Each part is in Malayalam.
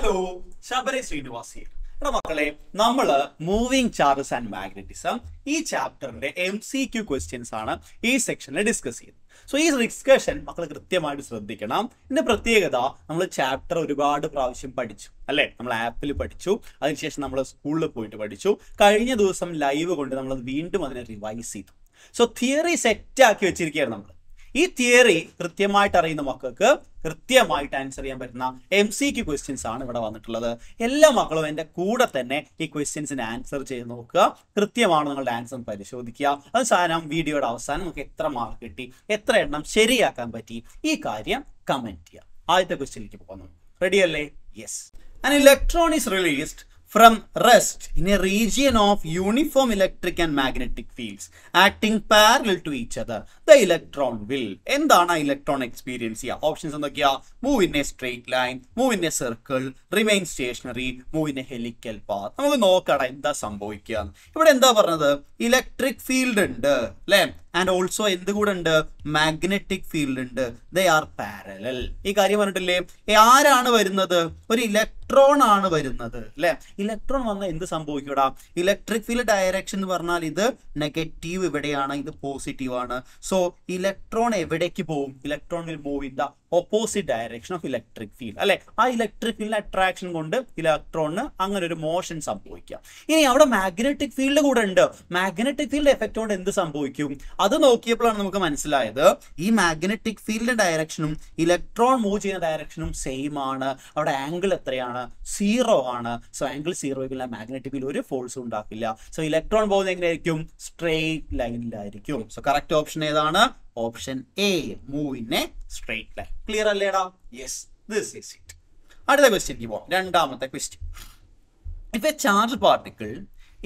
ഹലോ ശബരി ശ്രീനിവാസി. മക്കളെ നമ്മൾ മൂവിങ് ചാർജസ് ആൻഡ് മാഗ്നറ്റിസം ഈ ചാപ്റ്ററിന്റെ എം സി ക്യു ക്വസ്റ്റ്യൻസ് ആണ് ഈ സെക്ഷനിൽ ഡിസ്കസ് ചെയ്യുന്നത്. സോ ഈ ഡിസ്കഷൻ മക്കൾ കൃത്യമായിട്ട് ശ്രദ്ധിക്കണം. ഇതിന്റെ പ്രത്യേകത നമ്മൾ ചാപ്റ്റർ ഒരുപാട് പ്രാവശ്യം പഠിച്ചു അല്ലെ? നമ്മൾ ആപ്പിൽ പഠിച്ചു അതിനുശേഷം നമ്മൾ സ്കൂളിൽ പോയിട്ട് പഠിച്ചു. കഴിഞ്ഞ ദിവസം ലൈവ് കൊണ്ട് നമ്മൾ വീണ്ടും അതിനെ റിവൈസ് ചെയ്തു. സോ തിയറി സെറ്റ് ആക്കി വെച്ചിരിക്കുകയാണ് നമ്മൾ ഈ തിയറി കൃത്യമായിട്ട് അറിയുന്ന മക്കൾക്ക് കൃത്യമായിട്ട് ആൻസർ ചെയ്യാൻ പറ്റുന്ന എം സി ക്യു ക്വസ്റ്റ്യൻസ് ആണ് ഇവിടെ വന്നിട്ടുള്ളത്. എല്ലാ മക്കളും എന്റെ കൂടെ തന്നെ ഈ ക്വസ്റ്റ്യൻസിന് ആൻസർ ചെയ്ത് നോക്കുക. കൃത്യമാണ് നിങ്ങളുടെ ആൻസർ പരിശോധിക്കുക. അത് സാധനം വീഡിയോയുടെ അവസാനം നമുക്ക് എത്ര മാർക്ക് കിട്ടി എത്ര എണ്ണം ശരിയാക്കാൻ പറ്റി ഈ കാര്യം കമന്റ് ചെയ്യുക. ആദ്യത്തെ ക്വസ്റ്റ്യനിലേക്ക് പോകുന്നു. റെഡി അല്ലേ? Yes an electron is released from rest in a region of uniform electric and magnetic fields acting parallel to each other. The electron will എന്താണ് ആ ഇലക്ട്രോൺ എക്സ്പീരിയൻസ് ചെയ്യുക ഓപ്ഷൻസ് എന്തൊക്കെയാ? Move in a straight line move in a circle remain stationary move in a helical path നമുക്ക് നോക്കട എന്താ സംഭവിക്കുക. ഇവിടെ എന്താ പറഞ്ഞത്? ഇലക്ട്രിക് ഫീൽഡ് ഉണ്ട് അല്ലേ? ആൻഡ് ഓൾസോ എന്ത് കൂടെ ഉണ്ട്? മാഗ്നറ്റിക് ഫീൽഡ് ഉണ്ട്. ദേ ആർ പാരലൽ ഈ കാര്യം പറഞ്ഞിട്ടില്ലേ? ആരാണ് വരുന്നത്? ഒരു ഇലക്ട്രോൺ ആണ് വരുന്നത് അല്ലെ? ഇലക്ട്രോൺ വന്നാൽ എന്ത് സംഭവിക്കൂടാ? ഇലക്ട്രിക് ഫീൽഡ് ഡയറക്ഷൻ എന്ന് പറഞ്ഞാൽ ഇത് നെഗറ്റീവ് ഇവിടെയാണ് ഇത് പോസിറ്റീവ് ആണ്. സോ ഇലക്ട്രോൺ എവിടേക്ക് പോകും electron will move in the opposite direction of electric field അല്ലെ? ആ ഇലക്ട്രിക് ഫീൽഡ് അട്രാക്ഷൻ കൊണ്ട് ഇലക്ട്രോണിന് അങ്ങനെ ഒരു മോഷൻ സംഭവിക്കാം. ഇനി അവിടെ മാഗ്നറ്റിക് ഫീൽഡ് കൂടെ ഉണ്ട്. മാഗ്നറ്റിക് ഫീൽഡ് എഫക്റ്റ് കൊണ്ട് എന്ത് സംഭവിക്കും? അത് നോക്കിയപ്പോഴാണ് നമുക്ക് മനസ്സിലായത്. ഈ മാഗ്നറ്റിക് ഫീൽഡ് ഡയറക്ഷനും ഇലക്ട്രോൺ മൂവ് ചെയ്യുന്ന ഡയറക്ഷനും സെയിം ആണ്. അവിടെ ആംഗിൾ എത്രയാണ്? സീറോ ആണ്. So angle zero magnetic field ഒരു ഫോഴ്സ് ഉണ്ടാക്കില്ല. സോ ഇലക്ട്രോൺ പോകുന്നത് എങ്ങനെയായിരിക്കും? സ്ട്രെയിറ്റ് ലൈനിലായിരിക്കും സോ കറക്റ്റ് ഓപ്ഷൻ ഏതാണ്? Option A move in a straight line clear അല്ലേടാ യെസ് ദിസ് ഈസ് ഇറ്റ് അടുത്ത ക്വസ്റ്റ്യൻ പോവാം. രണ്ടാമത്തെ ക്വസ്റ്റ്യൻ ഇപ്പൊ charge particle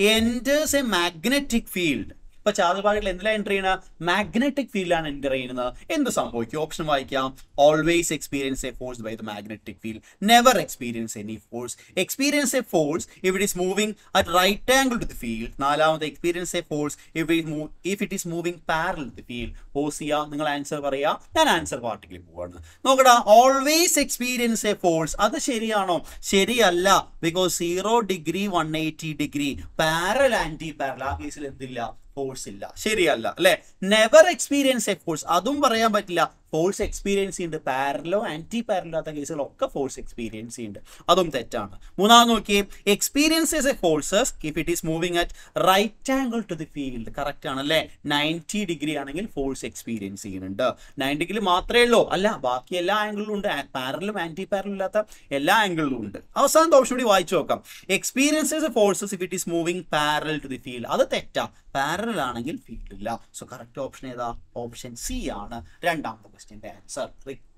enters a magnetic field ഇപ്പൊ ചാർജ് പാർട്ടിക്കിൾ എന്തിലാണ് എന്റർ ചെയ്യുന്നത് മാഗ്നറ്റിക് ഫീൽഡിലാണ് എന്റർ ചെയ്യുന്നത്. എന്ത് സംഭവിക്കും? ഓപ്ഷൻ വായിക്കാം. Always experience a force by the magnetic field never experience any force experience a force if it moving at right angle to the field നാലാമത് experience a force if if it is moving parallel to the field pause ചെയ്യുക നിങ്ങൾ ആൻസർ പറയുക ഞാൻ ആൻസർ പാർട്ടിക്കിളിൽ പോവാണ്. നോക്കടാ ഓൾവേസ് എക്സ്പീരിയൻസ് എ ഫോഴ്സ് അത് ശരിയാണോ? ശരിയല്ല. Because zero degree one eighty degree parallel anti parallel ആ കേസിൽ എന്തില്ല? ഫോഴ്സ് ഇല്ല. ശരിയല്ല അല്ലെ? നെവർ എക്സ്പീരിയൻസ് എ ഫോഴ്സ് അതും പറയാൻ പറ്റില്ല. ഫോഴ്സ് എക്സ്പീരിയൻസ് ചെയ്യുന്നുണ്ട് പാരലോ ആന്റി പാരലോ കേസുകളൊക്കെ ഫോഴ്സ് എക്സ്പീരിയൻസ് ചെയ്യുന്നുണ്ട് അതും തെറ്റാണ്. മൂന്നാമത് നോക്കി experiences a forces if it is moving at right angle to the field correct ആണ് അല്ലേ നയന്റി ഡിഗ്രി ആണെങ്കിൽ ഫോഴ്സ് എക്സ്പീരിയൻസ് ചെയ്യുന്നുണ്ട്. നയൻ ഡിഗ്രി മാത്രമേ ഉള്ളൂ. അല്ല ബാക്കി എല്ലാ ആംഗിളിലും ഉണ്ട്. പാരലും ആന്റി പാരലും ഇല്ലാത്ത എല്ലാ ആംഗിളിലും ഉണ്ട്. അവസാനത്തെ ഓപ്ഷൻ കൂടി വായിച്ചു നോക്കാം. Experiences forces if it is moving parallel to the field അത് തെറ്റാ. പാരൽ ആണെങ്കിൽ ഫീൽഡ് ഇല്ല. സോ കറക്റ്റ് ഓപ്ഷൻ ഏതാ? ഓപ്ഷൻ സി ആണ്. രണ്ടാമത്തെ ക്വസ്റ്റ്യന്റെ ആൻസർ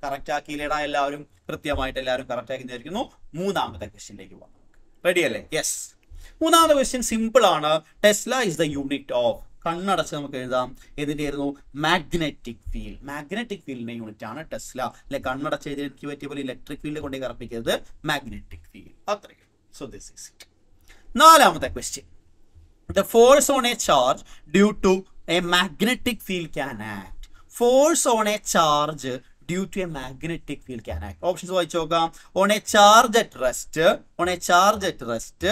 കറക്റ്റ് ആക്കിയില്ലേടാ എല്ലാവരും? കൃത്യമായിട്ട് എല്ലാവരും കറക്റ്റ് ആക്കി വിചാരിക്കുന്നു മൂന്നാമത്തെ ക്വസ്റ്റ്യനിലേക്ക് പോകാം റെഡി അല്ലേ? യെസ് മൂന്നാമത്തെ ക്വസ്റ്റ്യൻ സിമ്പിൾ ആണ്. Tesla is the unit of കണ്ണടച്ച് നമുക്ക് എഴുതാം. ഇതിന്റെ ആയിരുന്നു മാഗ്നറ്റിക് ഫീൽഡ് മാഗ്നറ്റിക് ഫീൽഡിന്റെ യൂണിറ്റ് ആണ് ടെസ്ല അല്ലെ കണ്ണടച്ച് എനിക്ക് പറ്റിയ പോലെ ഇലക്ട്രിക് ഫീൽഡ് കൊണ്ട് കറപ്പിക്കരുത്. മാഗ്നറ്റിക് ഫീൽഡ് അത്രയും സോ ദിസ് ഈസ് ഇറ്റ് നാലാമത്തെ question the force on a charge due to a magnetic field can act. Force on a charge due to a magnetic field can act options വായിച്ചു നോക്കാം on a charge at rest on a charge at rest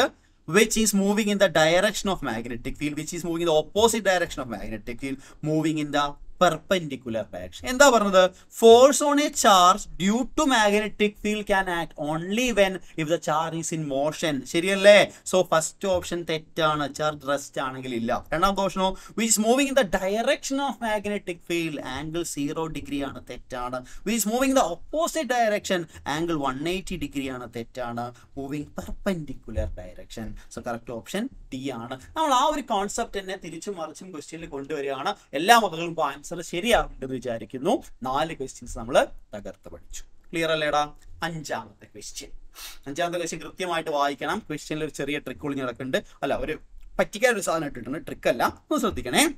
which is moving in the direction of magnetic field which is moving in the opposite direction of magnetic field moving in the perpendicular direction എന്താ പറഞ്ഞത്? Force on a charge due to magnetic field can act only when if the charge is in motion ശരിയല്ലേ? സോ ഫസ്റ്റ് ഓപ്ഷൻ തെറ്റാണ്. ചാർജ് റെസ്റ്റ് ആണെങ്കിൽ ഇല്ല. രണ്ടാമത്തെ ഓപ്ഷനോ which moving in the direction of magnetic field angle zero degree ആണ് തെറ്റാണ്. Which moving the opposite direction angle one eighty degree ആണ് തെറ്റാണ്. Moving perpendicular direction so correct option D ആണ്. നമ്മൾ ആ ഒരു കോൺസെപ്റ്റ് തന്നെ തിരിച്ചും മറിച്ചും ക്വസ്റ്റ്യനിൽ കൊണ്ടുവരികയാണ്. എല്ലാ മക്കളും ഇപ്പോൾ ആൻസർ ശരിയാകുന്നുണ്ടെന്ന് വിചാരിക്കുന്നു. നാല് ക്വസ്റ്റ്യൻസ് നമ്മൾ തകർത്ത് പഠിച്ചു. ക്ലിയർ അല്ലേടാ? അഞ്ചാമത്തെ ക്വസ്റ്റ്യൻ അഞ്ചാമത്തെ ക്വസ്റ്റ്യൻ കൃത്യമായിട്ട് വായിക്കണം. ക്വസ്റ്റ്യനിൽ ഒരു ചെറിയ ട്രിക്ക് ഒളിഞ്ഞ് കിടക്കുന്നുണ്ട് അല്ല ഒരു പറ്റിക്കാൻ ഒരു സാധനം ഇട്ടിട്ടുണ്ട്. ട്രിക്ക് അല്ല. ഒന്ന് ശ്രദ്ധിക്കണേ.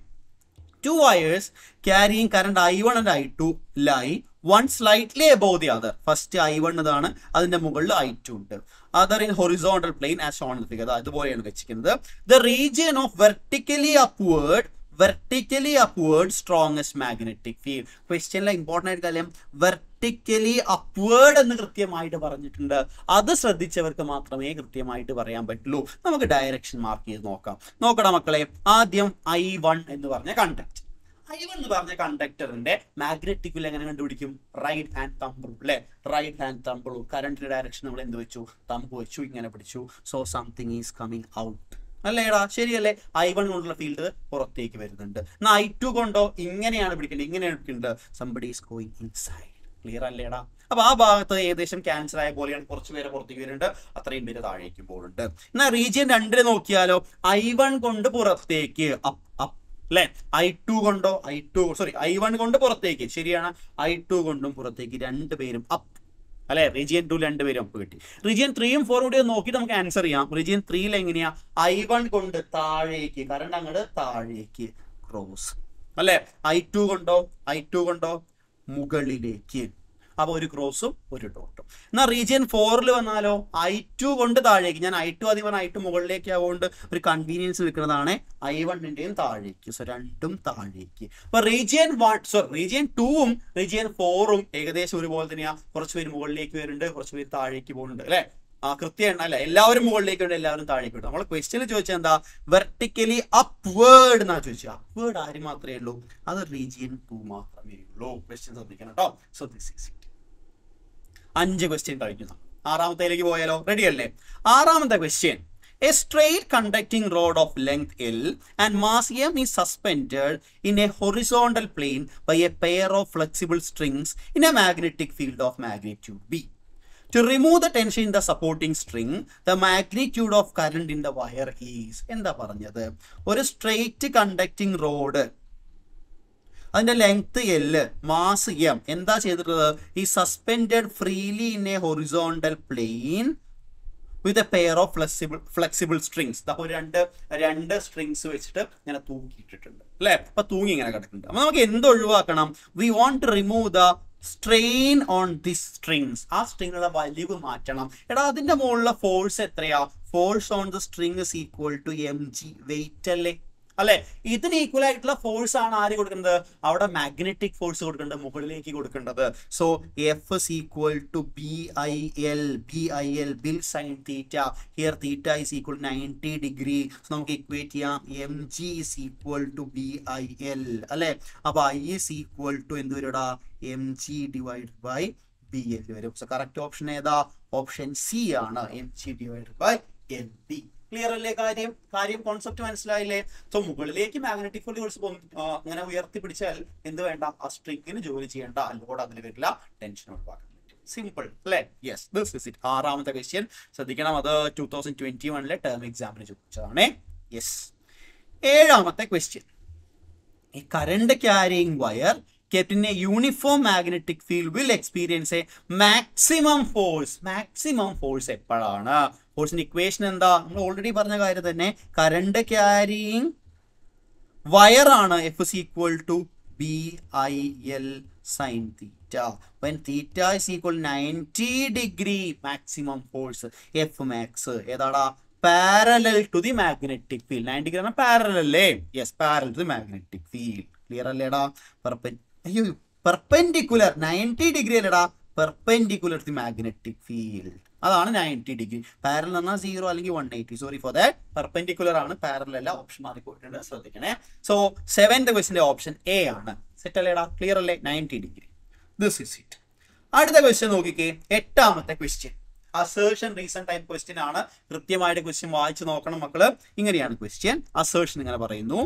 Two wires carrying current I1 and I2 lie one slightly above the other first I one ഇതാണ് അതിന്റെ മുകളിൽ ഐ ടു ഉണ്ട്. Other in horizontal plane as on figure അതുപോലെയാണ് വെച്ചിരിക്കുന്നത്. The region of vertically upward vertically upward strongest magnetic field ക്വസ്റ്റ്യനിലെ important ആയിട്ട് കാര്യം വെർട്ടിക്കലി അപ്വേർഡ് എന്ന് കൃത്യമായിട്ട് പറഞ്ഞിട്ടുണ്ട്. അത് ശ്രദ്ധിച്ചവർക്ക് മാത്രമേ കൃത്യമായിട്ട് പറയാൻ പറ്റുള്ളൂ. നമുക്ക് ഡയറക്ഷൻ മാർക്ക് ചെയ്ത് നോക്കാം. നോക്കണം മക്കളെ ആദ്യം ഐ വൺ എന്ന് പറഞ്ഞ കണ്ടക്ട് ഐ വൺ എന്ന് പറഞ്ഞ കണ്ടക്ടറിന്റെ മാഗ്നറ്റിക് ഫീൽഡ് എങ്ങനെ കണ്ടുപിടിക്കും? റൈറ്റ് ഹാൻഡ് തമ്പ് അല്ലെ റൈറ്റ് ഹാൻഡ് തമ്പ് കറണ്ടിന്റെ ഡയറക്ഷൻ നമ്മൾ എന്ത് വെച്ചു? തമ്പ് വെച്ചു ഇങ്ങനെ പിടിച്ചു. So something is coming out അല്ലേടാ? ശരിയല്ലേ? ഐ വൺ കൊണ്ടുള്ള ഫീൽഡ് പുറത്തേക്ക് വരുന്നുണ്ട്. എന്നാൽ ഐ ടു കൊണ്ടോ? ഇങ്ങനെയാണ് പിടിക്കേണ്ടത്. ഇങ്ങനെയാണ് പിടിക്കേണ്ടത്. Somebody is going inside clear അല്ലേടാ? അപ്പൊ ആ ഭാഗത്ത് ഏകദേശം ക്യാൻസർ ആയ പോലെയാണ്. കുറച്ച് പേര് പുറത്തേക്ക് വരുന്നുണ്ട്. അത്രയും പേര് താഴേക്ക് പോകുന്നുണ്ട് എന്നാൽ റീജിയൻ രണ്ടിന് നോക്കിയാലോ? ഐ വൺ കൊണ്ട് പുറത്തേക്ക്. അപ്പ് അപ്പ് ഐ ടു കൊണ്ടോ? I two sorry I one കൊണ്ട് പുറത്തേക്ക്. ശരിയാണ്. ഐ ടു കൊണ്ടും പുറത്തേക്ക് രണ്ടുപേരും അപ്പ് അല്ലെ? റീജിയൻ ടു രണ്ടുപേരും നമുക്ക് കിട്ടി. റീജിയൻ ത്രീയും ഫോറും കൂടി നോക്കിയിട്ട് നമുക്ക് ആൻസർ ചെയ്യാം. റീജിയൻ ത്രീയിൽ എങ്ങനെയാ? ഐ വൺ കൊണ്ട് താഴേക്ക് കറണ്ട് അങ്ങോട്ട് താഴേക്ക് ക്രോസ് അല്ലെ? ഐ ടു കൊണ്ടോ? ഐ ടു കൊണ്ടോ? മുകളിലേക്ക്. അപ്പൊ ഒരു ക്രോസും ഒരു ഡോട്ടും. എന്നാൽ റീജിയൻ ഫോറിൽ വന്നാലോ? ഐ ടു കൊണ്ട് താഴേക്ക്. ഞാൻ ഐ ടു അധികം ഐ ടു മുകളിലേക്ക് ആവുകൊണ്ട് ഒരു കൺവീനിയൻസ് വെക്കുന്നതാണ് ഐ വണ്ണിന്റെയും താഴേക്ക്. സോ രണ്ടും താഴേക്ക്. അപ്പൊ റീജിയൻ വൺ സോ റീജിയൻ ടൂവും റീജിയൻ ഫോറും ഏകദേശം ഒരുപോലെ തന്നെയാ. കുറച്ച് പേര് മുകളിലേക്ക് വരുന്നുണ്ട് കുറച്ച് പേര് താഴേക്ക് പോകുന്നുണ്ട് അല്ലെ? ആ കൃത്യമാണ് അല്ല? എല്ലാവരും മുകളിലേക്ക് ഉണ്ട് എല്ലാവരും താഴേക്ക് ഉണ്ട് നമ്മൾ ക്വസ്റ്റ്യൻ ചോദിച്ചാൽ എന്താ? വെർട്ടിക്കലി അപ്വേർഡ് എന്നാ ചോദിച്ചത്. അപ്വേർഡ് ആര് മാത്രമേ ഉള്ളൂ? അത് റീജിയൻ ടു മാത്രമേ ഉള്ളൂ. ക്വസ്റ്റ്യൻ ശ്രദ്ധിക്കണം കേട്ടോ സോ ദിസ് ഈസ് ഇറ്റ് അഞ്ച് ക്വസ്റ്റ്യൻ കഴിക്കുന്നു ആറാമത്തേലേക്ക് പോയാലോ? റെഡി അല്ലേ? ആറാമത്തെ question a straight conducting rod of length L and mass M is suspend in a horizontal plane by a pair of flexible strings in a magnetic field of magnitude B to remove the tension in the supporting string the magnitude of current in the wire is എന്താ പറഞ്ഞത്? ഒരു സ്ട്രെയിറ്റ് കണ്ടക്ടിങ് റോഡ് അതിന്റെ ലെങ്ത് എൽ മാസ് എം എന്താ ചെയ്തിട്ടുള്ളത്? ഈ suspended freely in a horizontal plane with a pair of flexible flexible strings അപ്പോൾ രണ്ട് രണ്ട് സ്ട്രിങ്സ് വെച്ചിട്ട് ഇങ്ങനെ തൂക്കിയിട്ടിട്ടുണ്ട്. അല്ലേ? അപ്പൊ തൂങ്ങി ഇങ്ങനെ കിടക്കുന്നുണ്ട്. അപ്പോൾ നമുക്ക് എന്ത് ഒഴിവാക്കണം? We want to remove the strain on this strings ആ സ്ട്രിങ്ങിലുള്ള വലിവ് മാറ്റണം. എടാ അതിന്റെ മുകളിലുള്ള ഫോഴ്സ് എത്രയാ? Force on the string equal to M G weight അല്ലേ? അല്ലെ? ഇതിന് ഈക്വൽ ആയിട്ടുള്ള ഫോഴ്സ് ആണ് ആര് കൊടുക്കുന്നത്? അവിടെ മാഗ്നറ്റിക് ഫോഴ്സ് കൊടുക്കേണ്ടത് മുകളിലേക്ക് കൊടുക്കേണ്ടത് so F is equal to B I L B I L BIL sine theta here theta is equal ninety degree നമുക്ക് ഇക്വേറ്റ് ചെയ്യാം. M G is equal to B I L അല്ലെ? അപ്പൊ ഐ ഇസ് ഈക്വൽ ടു എന്ത് വരുടാ? M G divide by B L വരും. സോ കറക്റ്റ് ഓപ്ഷൻ ഏതാ? ഓപ്ഷൻ സി ആണ്. M G divide by L B clear അല്ലേ കാര്യം? കാര്യം കോൺസെപ്റ്റ് മനസ്സിലായില്ലേ? സോ മുകളിലേക്ക് മാഗ്നറ്റിക് കുറച്ച് അങ്ങനെ ഉയർത്തി പിടിച്ചാൽ എന്ത് വേണ്ട? ആ സ്ട്രിങ്ങിന് ജോലി ചെയ്യേണ്ട ലോഡ് അതിൽ വരില്ല ടെൻഷൻ ഒഴിവാക്കാൻ സിമ്പിൾ അല്ലേ? യെസ് ദിസ് ഇസ് ഇറ്റ് ആറാമത്തെ ക്വസ്റ്റ്യൻ ശ്രദ്ധിക്കണം അത് ടൂ തൗസൻഡ് ട്വന്റി വണിലെ ടേം എക്സാമിന് ചോദിച്ചതാണ് യെസ് ഏഴാമത്തെ ക്വസ്റ്റ്യൻ ഈ current carrying wire kept uniform magnetic field will experience a maximum force maximum force എപ്പോഴാണ്? ഫോഴ്സിന്റെ ഇക്വേഷൻ എന്താ? നമ്മൾ ഓൾറെഡി പറഞ്ഞ കാര്യം തന്നെ current carrying വയറാണ് F is equal to B I L sine theta when theta is equal ninety degree maximum force F max ഏതാടാ? Parallel to the magnetic field ninety degree പാരലല്ലേ yes parallel to the magnetic field clear അല്ലേടാ? പെർപെൻ അയ്യോ പെർപെൻഡിക്കുലർ നയന്റി ഡിഗ്രി അല്ലടാ. പെർപെൻഡിക്കുലർ ടു മാഗ്നറ്റിക് ഫീൽഡ് അതാണ് നയന്റി ഡിഗ്രി പാരൽ എന്ന് പറഞ്ഞാൽ സീറോ അല്ലെങ്കിൽ one eighty sorry for that perpendicular ആണ് പാരൽ അല്ല. ഓപ്ഷൻ മാറി പോയിട്ടുണ്ട് ശ്രദ്ധിക്കണേ സോ സെവൻത് ക്വസ്റ്റിന്റെ ഓപ്ഷൻ എ ആണ്. സെറ്റ് അല്ലേടാ? ക്ലിയർ അല്ലേ? Ninety degree this is it അടുത്ത ക്വസ്റ്റ്യൻ നോക്കിക്കേ. എട്ടാമത്തെ question assertion reason time question ആണ്. കൃത്യമായിട്ട് ക്വസ്റ്റ്യൻ വായിച്ചു നോക്കണം മക്കൾ. ഇങ്ങനെയാണ് ക്വസ്റ്റ്യൻ അസേർഷൻ ഇങ്ങനെ പറയുന്നു.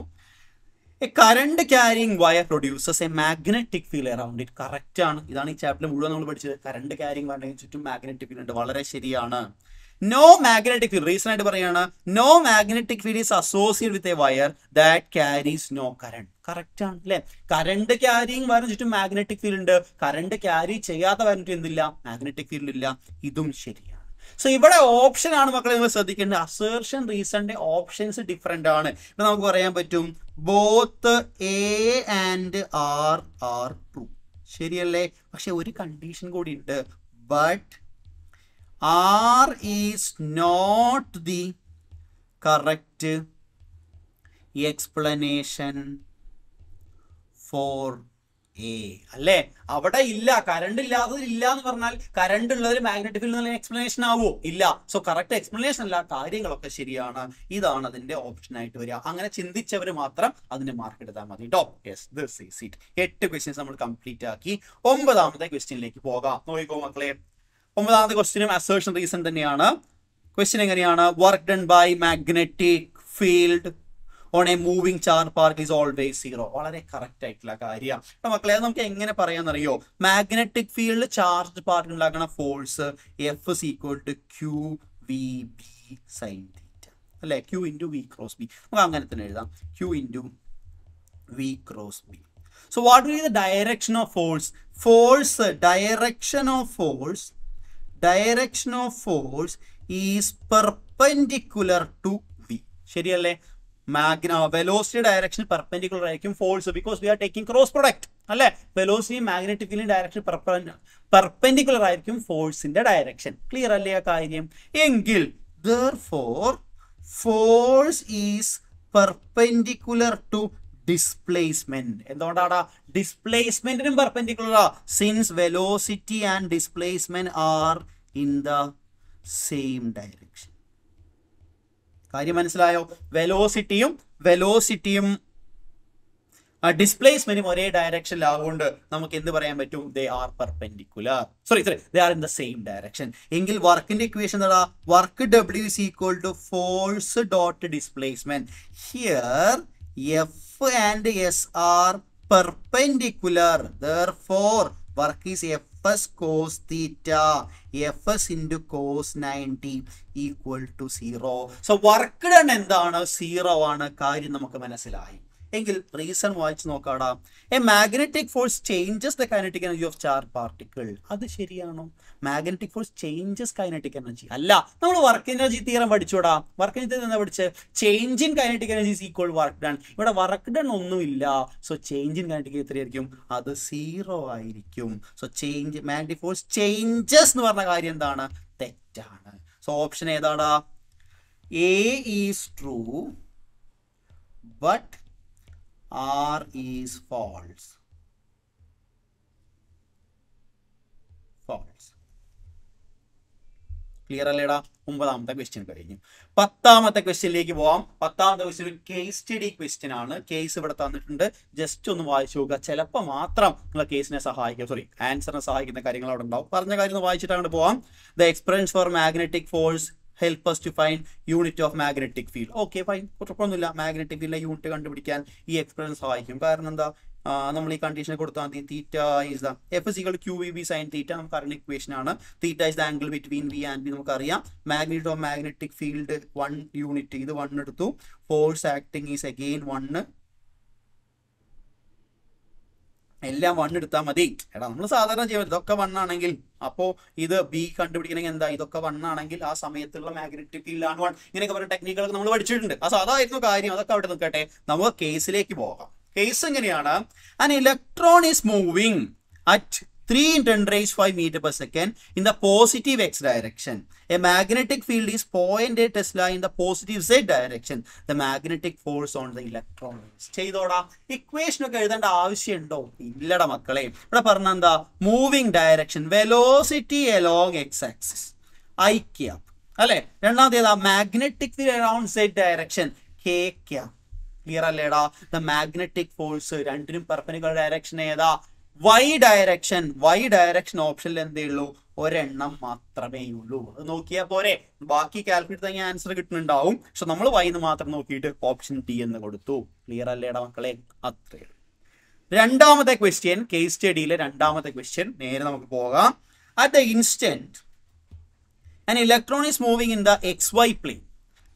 A current carrying wire producers a magnetic field around it correct ആണ്. ഇതാണ് ഈ ചാപ്റ്റർ മുഴുവൻ നമ്മൾ പഠിച്ചത്. കറണ്ട് ക്യാരിങ് വയറിന് ചുറ്റും മാഗ്നറ്റിക് ഫീൽഡ് ഉണ്ട്. വളരെ ശരിയാണ്. നോ മാഗ്നറ്റിക് ഫീൽഡ് റീസൺ ആയിട്ട് പറയാണ്. No magnetic field is associate with a wire that carries no current correct ആണ് അല്ലെ? കറണ്ട് ക്യാരിങ് വയറിന് ചുറ്റും മാഗ്നറ്റിക് ഫീൽഡ് ഉണ്ട്. കറണ്ട് ക്യാരി ചെയ്യാത്ത വയറിന് എന്തില്ല? മാഗ്നറ്റിക് ഫീൽഡ് ഇല്ല. ഇതും ശരിയാണ്. സോ ഇവിടെ ഓപ്ഷൻ ആണ് മക്കളെ നിങ്ങൾ ശ്രദ്ധിക്കേണ്ടത്. അസേർഷൻ റീസണിന്റെ ഓപ്ഷൻസ് ഡിഫറെന്റ് ആണ്. ഇവിടെ നമുക്ക് പറയാൻ പറ്റും. Both A and R R true ശരിയല്ലേ? പക്ഷെ ഒരു കണ്ടീഷൻ കൂടി ഉണ്ട്. But R is not the correct explanation for A അല്ലേ? അവിടെ ഇല്ല കറണ്ട് ഇല്ലാത്തത് ഇല്ല എന്ന് പറഞ്ഞാൽ കറണ്ട് ഉള്ളതിൽ മാഗ്നറ്റിക് ഫീൽഡ് എക്സ്പ്ലനേഷൻ ആവോ ഇല്ല. സോ കറക്റ്റ് എക്സ്പ്ലനേഷൻ അല്ല കാര്യങ്ങളൊക്കെ ശരിയാണ്. ഇതാണ് അതിന്റെ ഓപ്ഷൻ ആയിട്ട് വരിക. അങ്ങനെ ചിന്തിച്ചവർ മാത്രം അതിന് മാർക്ക് എടുത്താൽ മതി എട്ട് ക്വസ്റ്റ്യൻസ് നമ്മൾ കംപ്ലീറ്റ് ആക്കി. ഒമ്പതാമത്തെ ക്വസ്റ്റ്യനിലേക്ക് പോകാം. നോക്കിക്കോ മക്കളെ. ഒമ്പതാമത്തെ ക്വസ്റ്റ്യനും അസേർഷൻ റീസൺ തന്നെയാണ്. ക്വസ്റ്റ്യൻ എങ്ങനെയാണ്? Work done by magnetic field on a moving charge park is always zero വളരെ കറക്റ്റ് ആയിട്ടുള്ള കാര്യമാണ് മക്കളെ അത് നമുക്ക് എങ്ങനെ പറയാന്നറിയോ? മാഗ്നറ്റിക് ഫീൽഡ് ചാർജ് പാർക്ക് ഉണ്ടാക്കുന്ന force F is equal to Q V B sine theta അല്ലെ? Q into V cross B നമുക്ക് അങ്ങനെ തന്നെ എഴുതാം. Q into V cross B so what will the direction of force force direction of force direction of force is perpendicular to V ശരിയല്ലേ? മാഗ്ന വെലോസിറ്റി ഡയറക്ഷൻ പെർപെൻഡിക്കുലർ ആയിരിക്കും force because we are taking cross product അല്ലെ? വെലോസിറ്റി മാഗ്നറ്റിക് ഫീൽഡിന്റെ ഡയറക്ഷൻ പെർപെൻഡിക്കുലർ ആയിരിക്കും ഫോഴ്സിന്റെ ഡയറക്ഷൻ ക്ലിയർ അല്ലേ ആ കാര്യം? എങ്കിൽ for force is perpendicular to displacement എന്തുകൊണ്ടാടാ? ഡിസ്പ്ലേസ്മെന്റിനും പെർപെൻഡിക്കുലറാ since velocity and displacement are in the same direction കാര്യം മനസ്സിലായോ? വെലോസിറ്റിയും വെലോസിറ്റിയും ഡിസ്പ്ലേസ്മെന്റും ഒരേ ഡയറക്ഷനിലാവുകൊണ്ട് നമുക്ക് എന്ത് പറയാൻ പറ്റും? They are perpendicular sorry sorry they are in the same direction എങ്കിൽ വർക്കിന്റെ ഇക്വേഷൻ എന്താ work W is equal to force dot displacement here F and S are perpendicular therefore work is F S cos theta F S into cos ninety equal to zero so work done എന്താണ്? സീറോ ആണ്. കാര്യം നമുക്ക് മനസ്സിലായി. എങ്കിൽ റീസൺ വായിച്ച് നോക്കാടാ. A magnetic force changes the kinetic energy of charge particle അത് ശരിയാണോ? Magnetic force changes kinetic energy അല്ല നമ്മൾ വർക്ക് എനർജി തീരം പഠിച്ചോടാ. വർക്ക് എനർജി എന്താ പഠിച്ച്? Change in kinetic energy is equal work done ഇവിടെ വർക്ക് ഡൺ ഒന്നുമില്ല. സോ ചേഞ്ച് ഇൻ കൈനറ്റിക് എത്രയായിരിക്കും? അത് സീറോ ആയിരിക്കും. So change magnetic force changes എന്ന് പറഞ്ഞ കാര്യം എന്താണ്? തെറ്റാണ്. സോ ഓപ്ഷൻ ഏതാടാ? A is true but R is false. False. Clear അല്ലേടാ? ഒമ്പതാമത്തെ ക്വസ്റ്റ്യൻ കഴിഞ്ഞു. പത്താമത്തെ ക്വസ്റ്റ്യനിലേക്ക് പോവാം. പത്താമത്തെ ക്വസ്റ്റ്യൻ ഒരു കേസ് സ്റ്റഡി ക്വസ്റ്റ്യൻ ആണ്. കേസ് ഇവിടെ തന്നിട്ടുണ്ട്. ജസ്റ്റ് ഒന്ന് വായിച്ചു നോക്കുക. ചിലപ്പോൾ മാത്രം നിങ്ങളെ കേസിനെ സഹായിക്കും. സോറി ആൻസറിനെ സഹായിക്കുന്ന കാര്യങ്ങൾ അവിടെ ഉണ്ടാവും. പറഞ്ഞ കാര്യം ഒന്ന് വായിച്ചിട്ട് അങ്ങോട്ട് പോവാം. The experience for magnetic force help us to find unit of magnetic field okay fine കുഴപ്പമൊന്നുമില്ല. മാഗ്നറ്റിക് ഫീൽഡിലെ യൂണിറ്റ് കണ്ടുപിടിക്കാൻ ഈ എക്സ്പീരിയൻസ് സഹായിക്കും. കാരണം എന്താ? നമ്മൾ ഈ കണ്ടീഷൻ കൊടുത്താൽ മതി. Theta is the F സികൾ Q V B sine theta നമുക്ക് അറിയുന്ന ഇക്വേഷൻ ആണ്. Theta is the angle between V and B നമുക്കറിയാം. Magnet of magnetic field one unit ഇത് വൺ എടുത്തു. Force acting is again one എല്ലാം വൺ എടുത്താൽ മതി. എടാ നമ്മൾ സാധാരണ ചെയ്യുന്നത് ഇതൊക്കെ വണ്ണാണെങ്കിൽ അപ്പോൾ ഇത് ബി കണ്ടുപിടിക്കണമെങ്കിൽ എന്താ? ഇതൊക്കെ വണ്ണാണെങ്കിൽ ആ സമയത്തുള്ള മാഗ്നറ്റിക് ഫീൽഡാണ് വൺ ഇങ്ങനെയൊക്കെ പറഞ്ഞ ടെക്നിക്കുകളൊക്കെ നമ്മൾ പഠിച്ചിട്ടുണ്ട്. ആ സാധാരണ കാര്യം. അതൊക്കെ അവിടെ നിൽക്കട്ടെ. നമുക്ക് കേസിലേക്ക് പോകാം. കേസ് എങ്ങനെയാണ്? An electron is moving at three ten raise five metre per second in the positive X direction a magnetic field is point tesla in the positive Z direction the magnetic force on the electron ചെയ്തോടാ. Equation ഒക്കെ എഴുതേണ്ട ആവശ്യമുണ്ടോ? ഇല്ലട മക്കളെ. ഇവിടെ പറഞ്ഞ എന്താ? Moving direction velocity along X axis I cap അല്ലെ? രണ്ടാമത്തേതാ magnetic field around Z direction K cap clear അല്ലേടാ? ദ മാഗ്നറ്റിക് ഫോഴ്സ് രണ്ടിനും പെർപ്പനിക്കുലർ ഡയറക്ഷൻ ഏതാ? വൈ ഡയറക്ഷൻ വൈ ഡയറക്ഷൻ ഓപ്ഷനിൽ എന്തേ ഉള്ളൂ ഒരെണ്ണം മാത്രമേ ഉള്ളൂ. അത് നോക്കിയാൽ പോരെ. ബാക്കി കാൽക്കുലേറ്റ് തന്നെ ആൻസർ കിട്ടുന്നുണ്ടാവും. പക്ഷെ നമ്മൾ വൈന്ന് മാത്രം നോക്കിയിട്ട് ഓപ്ഷൻ ടി എന്ന് കൊടുത്തു. ക്ലിയർ അല്ലേടാ മക്കളെ? അത്രേ രണ്ടാമത്തെ ക്വസ്റ്റ്യൻ കേസ് സ്റ്റഡിയിലെ രണ്ടാമത്തെ ക്വസ്റ്റ്യൻ നേരെ നമുക്ക് പോകാം. At the instant an electron moving in the X Y plane.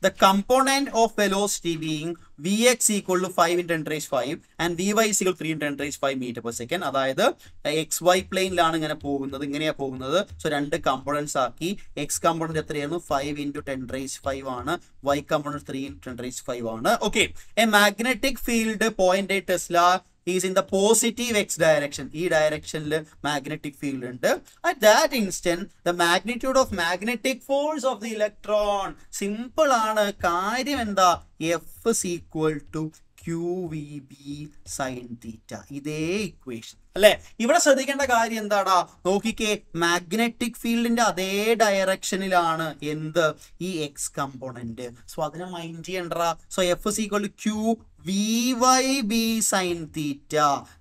The component of velocity being vx equal to 5 in 10 raised 5 and vy is equal to 3 in 10 raised 5 meter per second. അതായത് എക്സ് വൈ പ്ലെയിനിലാണ് ഇങ്ങനെ പോകുന്നത് ഇങ്ങനെയാ പോകുന്നത്. സോ രണ്ട് കമ്പോണൻസ് ആക്കി. എക്സ് കമ്പോണന്റ് എത്രയാണ് five into ten raise five ആണ്. Y component three into ten raise five ആണ്. Okay a magnetic field point tesla is in the positive X direction ഈ ഡയറക്ഷനിൽ മാഗ്നറ്റിക് ഫീൽഡ് ഉണ്ട്. At that instant the magnitude of magnetic force of the electron simple ആണ്. കാര്യം എന്താ? F equal to Q V B sine theta ഇതേ ഇക്വേഷൻ അല്ലെ? ഇവിടെ ശ്രദ്ധിക്കേണ്ട കാര്യം എന്താടാ? നോക്കിക്കേ മാഗ്നറ്റിക് ഫീൽഡിന്റെ അതേ ഡയറക്ഷനിലാണ് എന്ത്? ഈ എക്സ് കമ്പോണന്റ് സോ അതിനെ മൈൻഡ് ചെയ്യണ്ട so F equal Q Q V Y B sine theta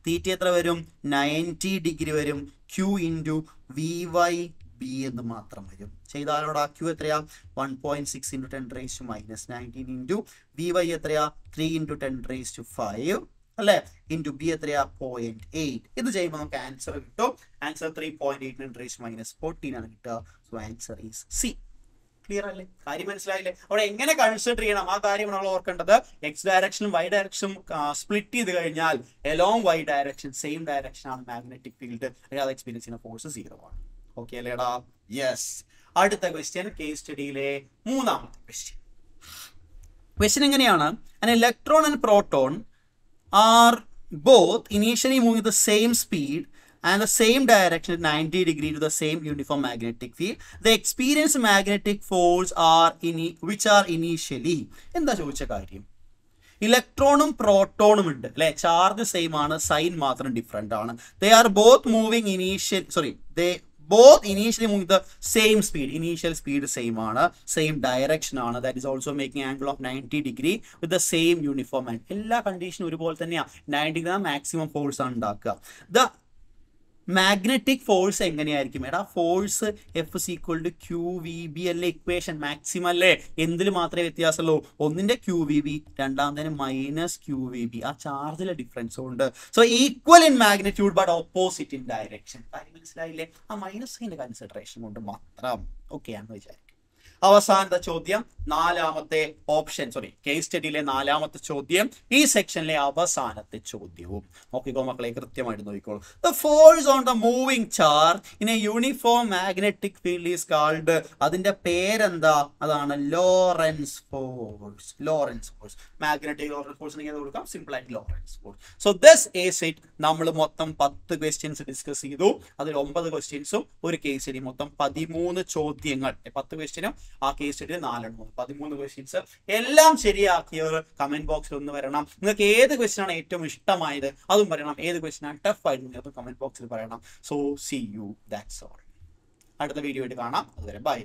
theta എത്ര വരും? നയന്റി ഡിഗ്രി വരും. Q into V Y B എന്ന് മാത്രം വരും. ചെയ്താലോടാ. ക്യൂ എത്രയാ? One point six into ten raise to minus nineteen into V Y എത്രയാ? Three into ten raise to five അല്ലെ? ഇന്റു ബി എത്രയാ? പോയിന്റ് എയ്റ്റ് ഇത് ചെയ്യുമ്പോൾ നമുക്ക് ആൻസർ കിട്ടും. Answer three point eight into raise minus fourteen ആണ് കിട്ടുക. So answer is C clear അല്ലേ? കാര്യം മനസ്സിലായില്ലേ? അവിടെ എങ്ങനെ കൺസിഡർ ചെയ്യണം? ആ കാര്യം നമ്മൾ ഓർക്കേണ്ടത് എക്സ് ഡയറക്ഷനും വൈ ഡയറക്ഷനും സ്പ്ലിറ്റ് ചെയ്ത് കഴിഞ്ഞാൽ along Y direction same direction ആണ് മാഗ്നറ്റിക് ഫീൽഡ് അത് എക്സ്പീരിയൻസ് ചെയ്യുന്ന ഫോഴ്സ് സീറോ ആണ്. ഓക്കെ അല്ലേടാ യെസ് അടുത്ത ക്വസ്റ്റ്യൻ കേസ് സ്റ്റഡിയിലെ മൂന്നാമത്തെ ക്വസ്റ്റ്യൻ ക്വസ്റ്റ്യൻ എങ്ങനെയാണ്? An electron and proton are both initially moving at the same speed and the same direction at 90 degree to the same uniform magnetic field the experienced magnetic force are in which are initially എന്താ ചോദിച്ച കാര്യം ഇലക്ട്രോണും പ്രോട്ടോണും ഉണ്ട് അല്ലെ ചാർജ് സെയിം ആണ് സൈൻ മാത്രം ഡിഫറെന്റ് ആണ് they are both moving initial sorry they both initially moving the same speed initial speed same ആണ്. സെയിം ഡയറക്ഷൻ ആണ്. That is also making angle of ninety degree with the same uniform and എല്ലാ കണ്ടീഷനും ഒരുപോലെ തന്നെയാണ് നയന്റി ഗ്രാം മാക്സിമം ഫോഴ്സ് ആണ് ഉണ്ടാക്കുക. ദ മാഗ്നറ്റിക് ഫോഴ്സ് എങ്ങനെയായിരിക്കും? എടാ force F is equal to Q V B അല്ലേ ഇക്വേഷൻ മാക്സിമം അല്ലേ? എന്തിൽ മാത്രമേ വ്യത്യാസമുള്ളൂ? ഒന്നിന്റെ ക്യൂ വി ബി രണ്ടാമതിന് മൈനസ് ക്യൂ വി ബി ആ ചാർജിലെ ഡിഫറൻസ് ഉണ്ട്. So equal in magnitude but opposite in direction കാര്യം മനസ്സിലായില്ലേ? ആ മൈനസിന്റെ കൺസിഡറേഷൻ കൊണ്ട് മാത്രം. ഓക്കെ ആണെന്ന് വിചാരിക്കും അവസാനത്തെ ചോദ്യം നാലാമത്തെ ഓപ്ഷൻ സോറി കേസ് സ്റ്റഡിയിലെ നാലാമത്തെ ചോദ്യം ഈ സെക്ഷനിലെ അവസാനത്തെ ചോദ്യവും. നോക്കിക്കോ മക്കളെ കൃത്യമായിട്ട് നോക്കിക്കോളൂ. The force on the moving charge in a uniform magnetic field is called അതിന്റെ പേരെന്താ? അതാണ് Lorentz force Lorentz force magnetic Lorentz force കൊടുക്കാം. സിമ്പിൾ ആയിട്ട് Lorentz force so this as it നമ്മൾ മൊത്തം പത്ത് ക്വസ്റ്റ്യൻസ് ഡിസ്കസ് ചെയ്തു. അതിൽ ഒമ്പത് ക്വസ്റ്റ്യൻസും ഒരു കേസ് സ്റ്റഡി മൊത്തം പതിമൂന്ന് ചോദ്യങ്ങൾ. പത്ത് ക്വസ്റ്റ്യനും ആ കേസ് സ്റ്റഡിയിൽ നാലെണ്ണം. പതിമൂന്ന് ക്വസ്റ്റ്യൻസ് എല്ലാം ശരിയാക്കിയവർ കമന്റ് ബോക്സിൽ ഒന്ന് വരണം. നിങ്ങൾക്ക് ഏത് ക്വസ്റ്റ്യൻ ആണ് ഏറ്റവും ഇഷ്ടമായത്? അതും പറയണം. ഏത് ക്വസ്റ്റ്യൻ ആണ് ടഫ് ആയിരുന്നു കമന്റ് ബോക്സിൽ പറയണം. So see you that's all അടുത്ത വീഡിയോ ആയിട്ട് കാണാം. അതുവരെ ബൈ